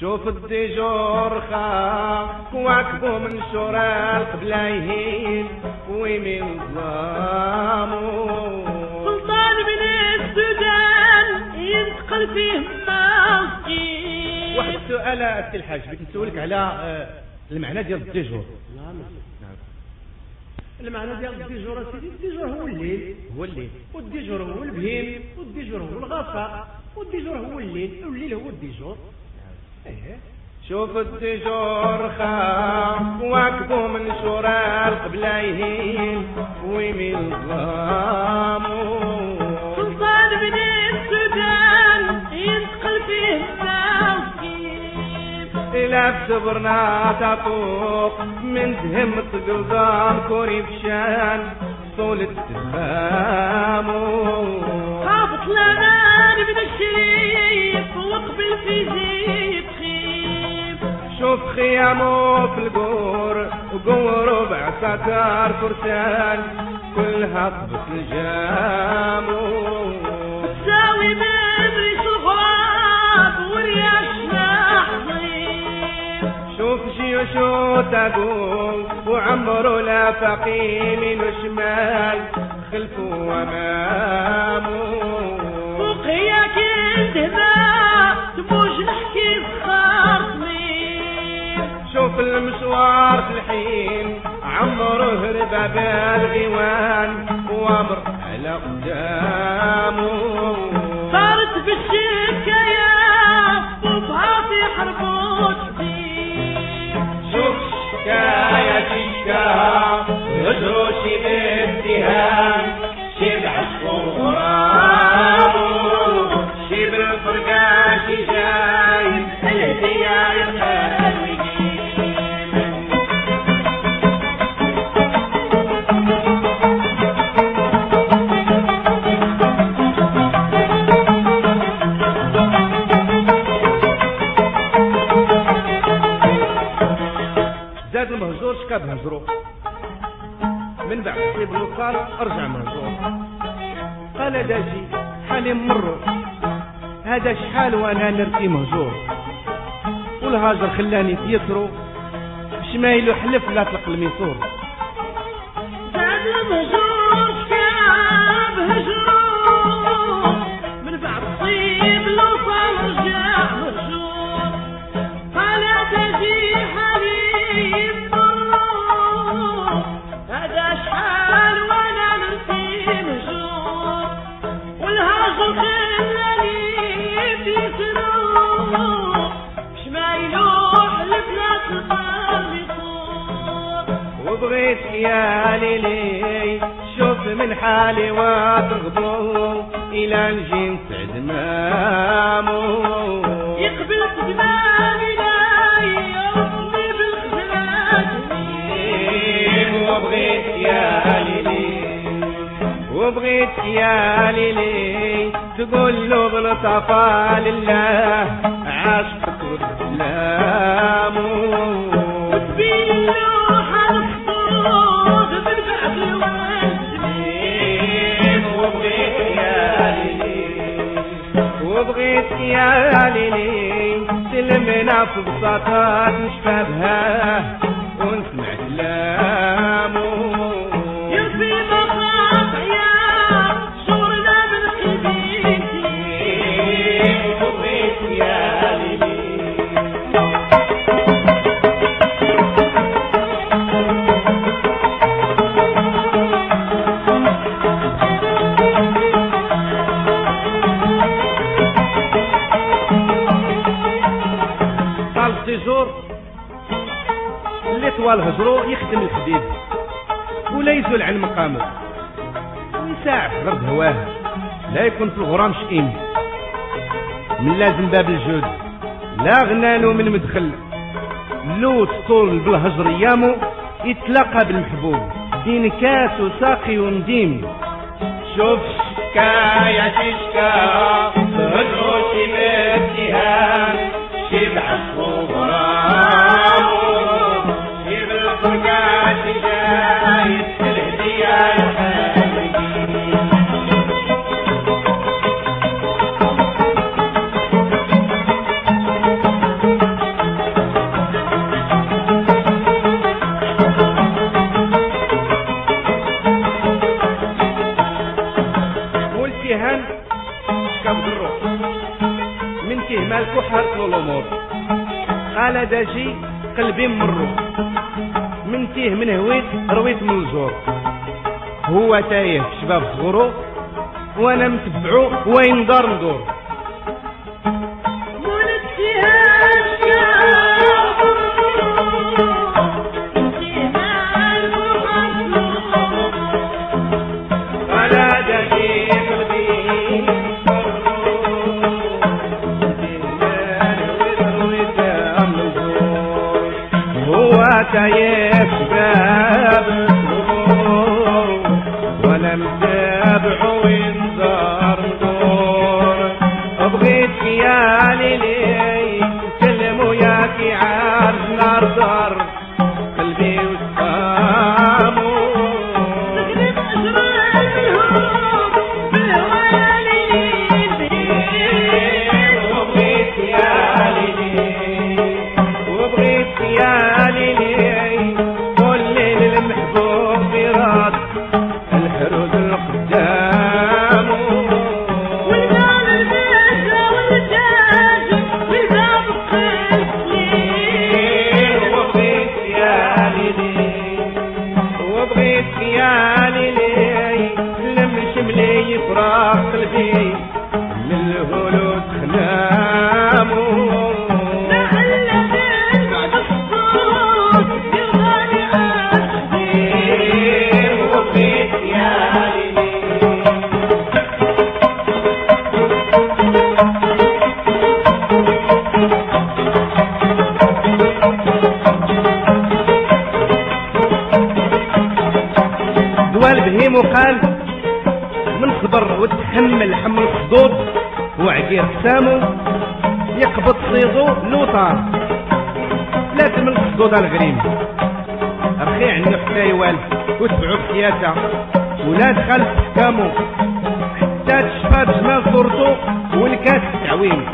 شوف الديجور خاف واكبو من شورى القبلايين ويمين ظلامو سلطان من السودان ينتقل فيه مسجد واحد السؤال أختي الحاج بغيت نسولك على آه، المعنى ديال الديجور المعنى ديال الديجور سيدي الديجور هو الليل. هو الليل. والديجور هو البهيم والديجور هو الغصاء والديجور هو الليل والليل هو الديجور إيه. شوف الديجور خاف واكبو من شورى القبلايين ويمين ظلامو سلطان من السودان ينتقل فيه إلا بصبرنا تطوق من دهم تقلدان كوري بشان طول الدخامو خافت من الشريف وقبل في جيب خيف. شوف خيامه في القور وقور بعساكر فرسان. كلها طبت الجامو تساوي من ريش الغراب ورياش شوف جيوشو تقول وعمرو لا فقي من شمال. خلفه وأمامه. المشوار في الحين عمره هرب بالغوان وأمر على قدامه. صارت بالشكاية وبها في حرب وجديد شوف شكاية شكاها هجروا شي باتهام شي بعشق وغرامه شي بالفرقة شي جاي الهدية يخلي شكاب هجرو من بعد حسيب الوصال أرجع مهجور قال داجي حالي مرو هذا شحال وأنا نرتي مهجور والهاجر خلاني تيسرو شمايلو حلف لا تلق الميسور زاد المهجور شكاب هجرو يا ليلي شوف من حالي وتغضو إلى نجي نسعد مامو. يقبل بالخزلات وبغيت يا ليلي وبغيت يا ليلي تقول له بالطفى لله عاشقك وسلامو وبغيت يا ليلي تلمنا في بساطة نشفى بها ونسمع طوال هجرو يخدم الحبيب ولا يزول عن مقامه ويساعد غير بهواه لا يكون في الغرام شئيم. من لازم باب الجود لا غنانو من مدخل لو طول بالهجر ايامو يتلاقى بالمحبوب. دين كاس وساقي ونديم. شوف شكاية شكا. كيه مالك وحرت له الأمور. قال داجي قلبي مرو من تيه من هويت رويت من الجور هو تايه شباب صغرو وأنا متبعو وين دار ندور. هو وقال من صبر وتحمل حمل الخدود وعقير حسامو يقبض صيدو لوطار لا تمن الخدود الغريم. رخي عنه حتى يوال وتبعو بسياسة ولا دخل في حكامو حتى تشفى بجمال صورتو والكاس التعويم.